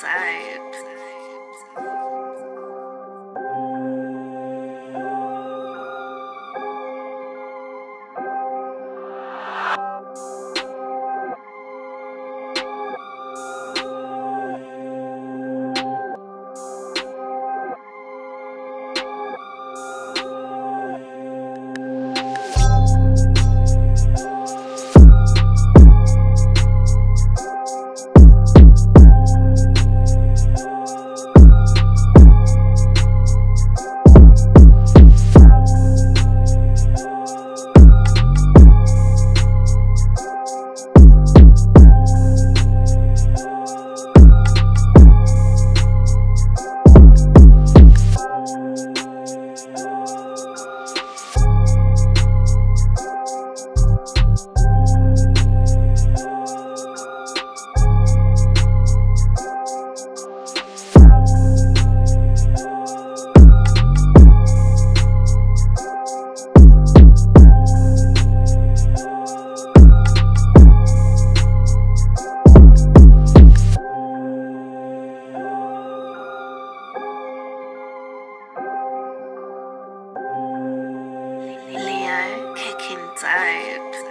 tight. outside.